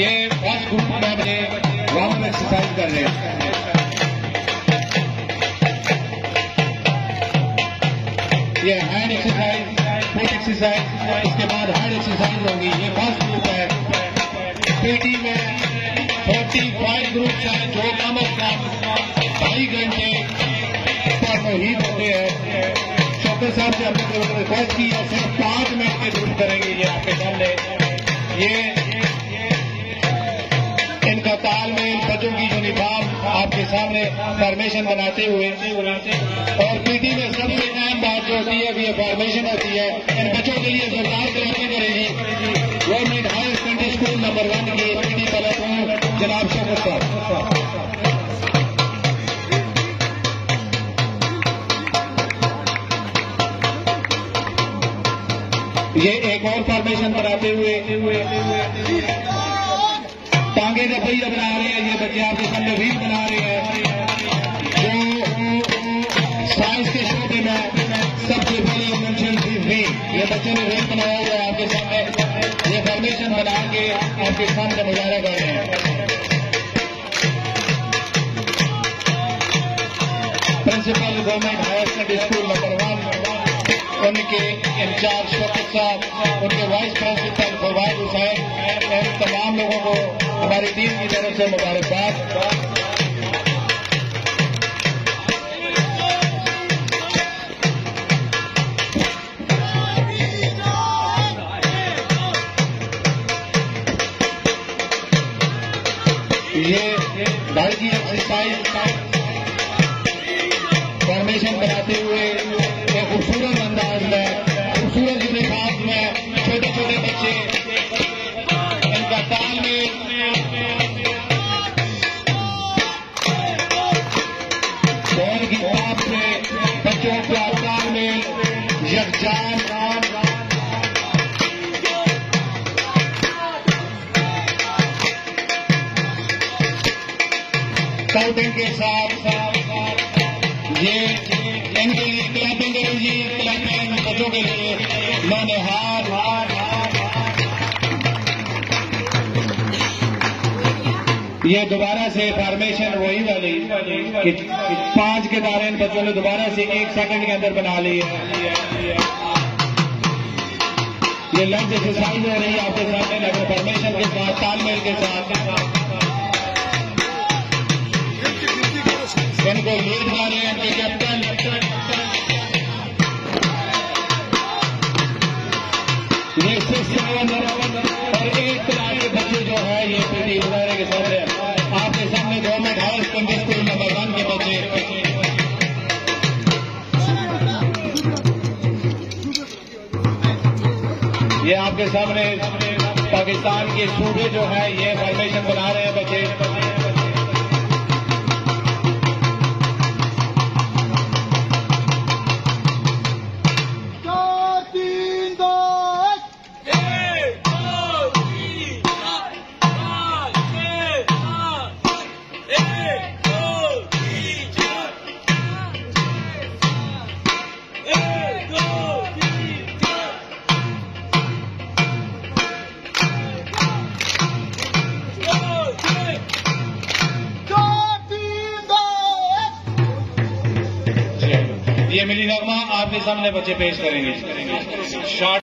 یہ پانچ گروپ میں ہم نے وارم ایکسرسائز کر رہے ہیں۔ یہ ہینڈ ایکسرسائز فٹ ایکسرسائز اس کے بعد ہینڈ ایکسرسائز ہوگی۔ یہ پانچ گروپ ہے۔ پی ٹی میں فورٹی فائیو گروپ ہیں جو کم از کم ڈھائی گھنٹے پر ہوتے ہیں۔ شوکر صاحب سے ہم ریکویسٹ کی اور صرف پانچ منٹ کے گروپ کریں گے یہ آپ کے سامنے۔ یہ تال میں ان بچوں کی یونیفارم آپ کے سامنے فارمیشن بناتے ہوئے اور پی ٹی میں سب سے اہم بات جو ہوتی ہے یہ فارمیشن ہوتی ہے، ان بچوں کے لیے سرکار کرانے کرے گی۔ Government higher secondary school number one کی پی ٹی طلب ہوں۔ جناب شکر صاحب یہ ایک اور فارمیشن بناتے ہوئے کے رویہ بنا رہے ہیں یہ بچے آپ کو نویز بنا رہے ہیں۔ جو سائنس کے شعبے میں سب سے پہلے انوینشن تھی وی یہ بچوں نے ریپ بنایا ہوا آپ کے سامنے۔ یہ فارمیشن بنا کے آپ کے سامنے مظاہرہ کر رہے ہیں principal government higher secondary school number one ان کے انچارج شوکت صاحب ان کے وائس پرنسپل فوائد حسین اور تمام لوگوں کو ہماری ٹیم کی طرف سے مبارکباد۔ یہ بھائی کی فارمیشن بناتے ہوئے خوبصورت انداز میں، خوبصورت یونیفارم میں چھوٹے چھوٹے بچے کلبنگ کے ساتھ یہ ان کے لیے کلبنگ کے لیے کلبنگ میں نے ہار یہ دوبارہ سے فارمیشن وہی والی پانچ کے دارے ان بچوں نے دوبارہ سے ایک سیکنڈ کے اندر بنا لی ہے یہ لنچ ایکسرسائز ہو رہی ہے آپ کے سامنے لفظ فارمیشن کے ساتھ، تال میل کے ساتھ۔ ان کو لیڈ کر رہے ہیں کہ کیپٹن۔ یہ سکس اور ایٹ یہ آپ کے سامنے گورنمنٹ سیکنڈری اسکول کے بچے یہ آپ کے سامنے پاکستان کے صوبے جو ہیں یہ فارمیشن بنا رہے ہیں بچے۔ ملی نغمہ آپ کے سامنے بچے پیش کریں گے۔ شارٹ